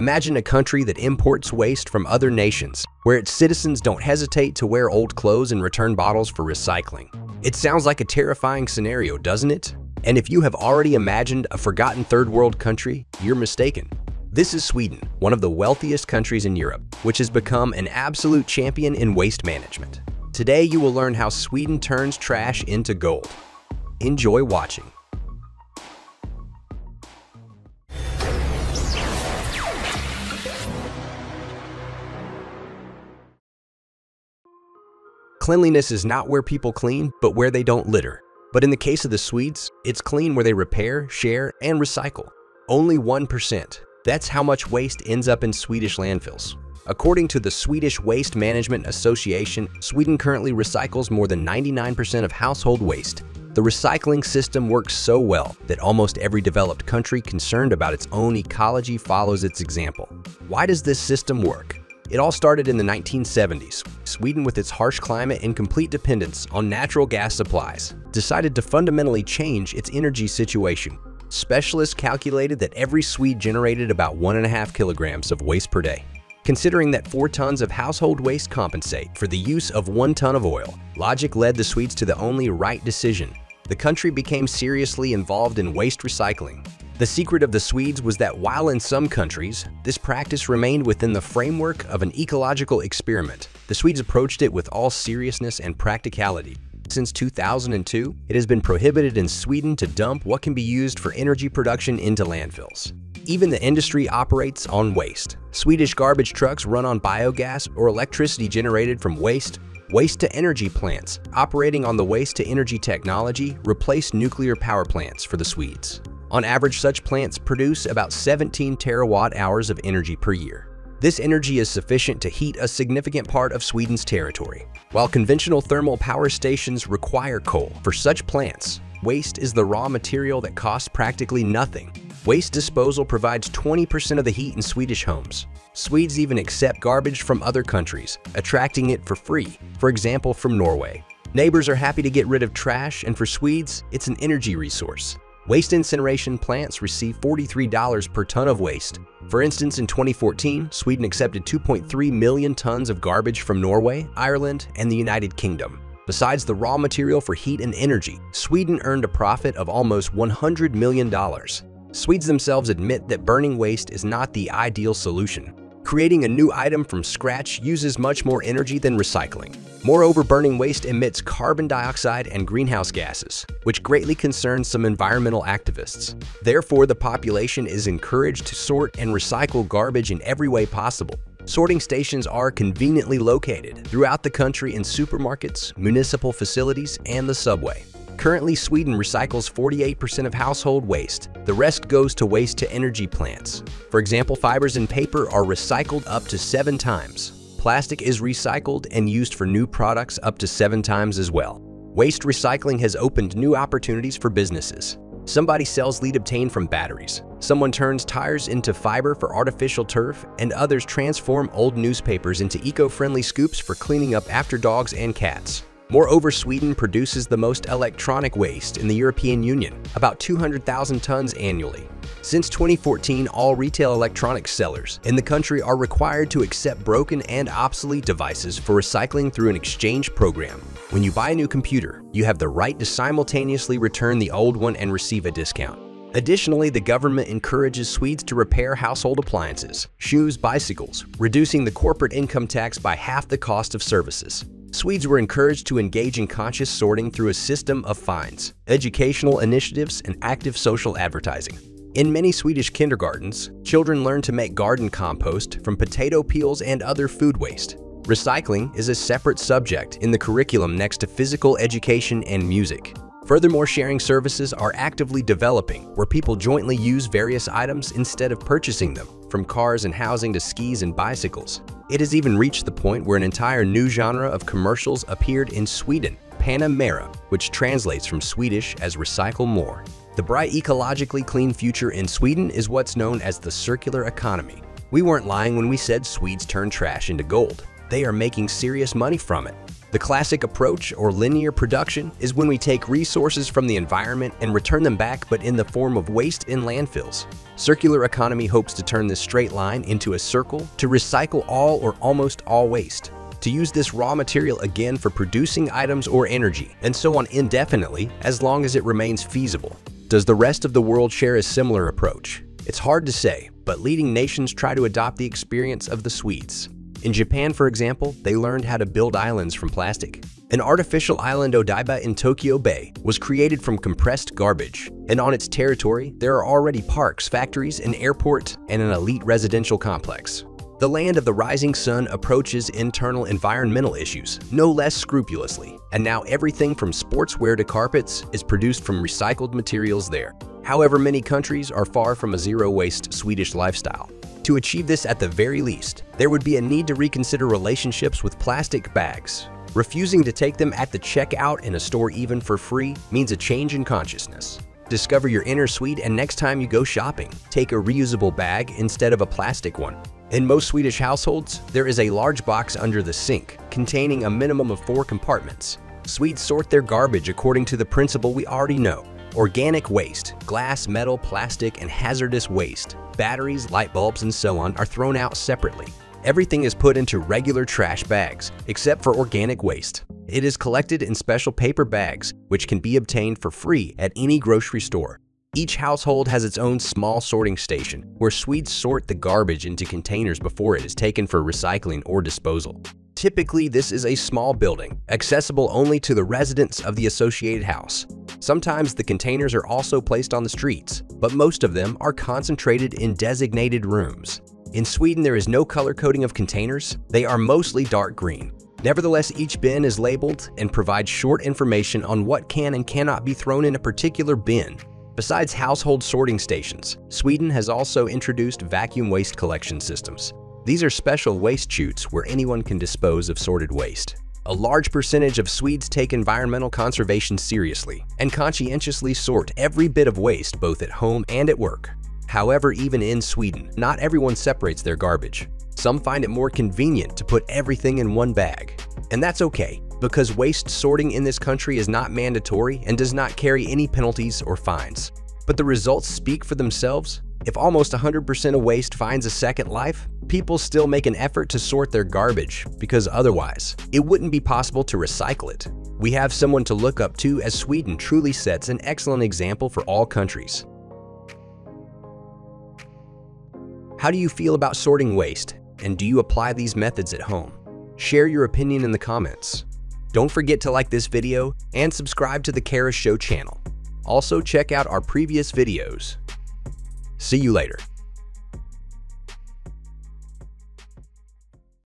Imagine a country that imports waste from other nations, where its citizens don't hesitate to wear old clothes and return bottles for recycling. It sounds like a terrifying scenario, doesn't it? And if you have already imagined a forgotten third world country, you're mistaken. This is Sweden, one of the wealthiest countries in Europe, which has become an absolute champion in waste management. Today, you will learn how Sweden turns trash into gold. Enjoy watching. Cleanliness is not where people clean, but where they don't litter. But in the case of the Swedes, it's clean where they repair, share, and recycle. Only 1%. That's how much waste ends up in Swedish landfills. According to the Swedish Waste Management Association, Sweden currently recycles more than 99% of household waste. The recycling system works so well that almost every developed country concerned about its own ecology follows its example. Why does this system work? It all started in the 1970s. Sweden, with its harsh climate and complete dependence on natural gas supplies, decided to fundamentally change its energy situation. Specialists calculated that every Swede generated about one and a half kilograms of waste per day. Considering that 4 tons of household waste compensate for the use of 1 ton of oil, logic led the Swedes to the only right decision. The country became seriously involved in waste recycling, the secret of the Swedes was that while in some countries, this practice remained within the framework of an ecological experiment, the Swedes approached it with all seriousness and practicality. Since 2002, it has been prohibited in Sweden to dump what can be used for energy production into landfills. Even the industry operates on waste. Swedish garbage trucks run on biogas or electricity generated from waste. Waste-to-energy plants operating on the waste-to-energy technology replace nuclear power plants for the Swedes. On average, such plants produce about 17 terawatt hours of energy per year. This energy is sufficient to heat a significant part of Sweden's territory. While conventional thermal power stations require coal for such plants, waste is the raw material that costs practically nothing. Waste disposal provides 20% of the heat in Swedish homes. Swedes even accept garbage from other countries, attracting it for free, for example from Norway. Neighbors are happy to get rid of trash, and for Swedes, it's an energy resource. Waste incineration plants receive $43 per ton of waste. For instance, in 2014, Sweden accepted 2.3 million tons of garbage from Norway, Ireland, and the United Kingdom. Besides the raw material for heat and energy, Sweden earned a profit of almost $100 million. Swedes themselves admit that burning waste is not the ideal solution. Creating a new item from scratch uses much more energy than recycling. Moreover, burning waste emits carbon dioxide and greenhouse gases, which greatly concerns some environmental activists. Therefore, the population is encouraged to sort and recycle garbage in every way possible. Sorting stations are conveniently located throughout the country in supermarkets, municipal facilities, and the subway. Currently, Sweden recycles 48% of household waste. The rest goes to waste-to-energy plants. For example, fibers and paper are recycled up to seven times. Plastic is recycled and used for new products up to seven times as well. Waste recycling has opened new opportunities for businesses. Somebody sells lead obtained from batteries. Someone turns tires into fiber for artificial turf, and others transform old newspapers into eco-friendly scoops for cleaning up after dogs and cats. Moreover, Sweden produces the most electronic waste in the European Union, about 200,000 tons annually. Since 2014, all retail electronics sellers in the country are required to accept broken and obsolete devices for recycling through an exchange program. When you buy a new computer, you have the right to simultaneously return the old one and receive a discount. Additionally, the government encourages Swedes to repair household appliances, shoes, bicycles, reducing the corporate income tax by half the cost of services. Swedes were encouraged to engage in conscious sorting through a system of fines, educational initiatives, and active social advertising. In many Swedish kindergartens, children learn to make garden compost from potato peels and other food waste. Recycling is a separate subject in the curriculum next to physical education and music. Furthermore, sharing services are actively developing where people jointly use various items instead of purchasing them, from cars and housing to skis and bicycles. It has even reached the point where an entire new genre of commercials appeared in Sweden, Pantamera, which translates from Swedish as recycle more. The bright ecologically clean future in Sweden is what's known as the circular economy. We weren't lying when we said Swedes turn trash into gold. They are making serious money from it. The classic approach, or linear production, is when we take resources from the environment and return them back but in the form of waste in landfills. Circular economy hopes to turn this straight line into a circle to recycle all or almost all waste, to use this raw material again for producing items or energy, and so on indefinitely as long as it remains feasible. Does the rest of the world share a similar approach? It's hard to say, but leading nations try to adopt the experience of the Swedes. In Japan, for example, they learned how to build islands from plastic. An artificial island Odaiba in Tokyo Bay was created from compressed garbage, and on its territory, there are already parks, factories, an airport, and an elite residential complex. The land of the rising sun approaches internal environmental issues no less scrupulously, and now everything from sportswear to carpets is produced from recycled materials there. However, many countries are far from a zero-waste Swedish lifestyle. To achieve this at the very least, there would be a need to reconsider relationships with plastic bags. Refusing to take them at the checkout in a store even for free means a change in consciousness. Discover your inner Swede and next time you go shopping, take a reusable bag instead of a plastic one. In most Swedish households, there is a large box under the sink containing a minimum of four compartments. Swedes sort their garbage according to the principle we already know. Organic waste, glass, metal, plastic, and hazardous waste, batteries, light bulbs, and so on are thrown out separately. Everything is put into regular trash bags, except for organic waste. It is collected in special paper bags, which can be obtained for free at any grocery store. Each household has its own small sorting station, where Swedes sort the garbage into containers before it is taken for recycling or disposal. Typically, this is a small building, accessible only to the residents of the associated house. Sometimes the containers are also placed on the streets, but most of them are concentrated in designated rooms. In Sweden, there is no color coding of containers. They are mostly dark green. Nevertheless, each bin is labeled and provides short information on what can and cannot be thrown in a particular bin. Besides household sorting stations, Sweden has also introduced vacuum waste collection systems. These are special waste chutes where anyone can dispose of sorted waste. A large percentage of Swedes take environmental conservation seriously and conscientiously sort every bit of waste both at home and at work. However, even in Sweden, not everyone separates their garbage. Some find it more convenient to put everything in one bag. And that's okay, because waste sorting in this country is not mandatory and does not carry any penalties or fines. But the results speak for themselves. If almost 100% of waste finds a second life, people still make an effort to sort their garbage because otherwise, it wouldn't be possible to recycle it. We have someone to look up to as Sweden truly sets an excellent example for all countries. How do you feel about sorting waste, and do you apply these methods at home? Share your opinion in the comments. Don't forget to like this video and subscribe to the Carros Show channel. Also check out our previous videos. See you later.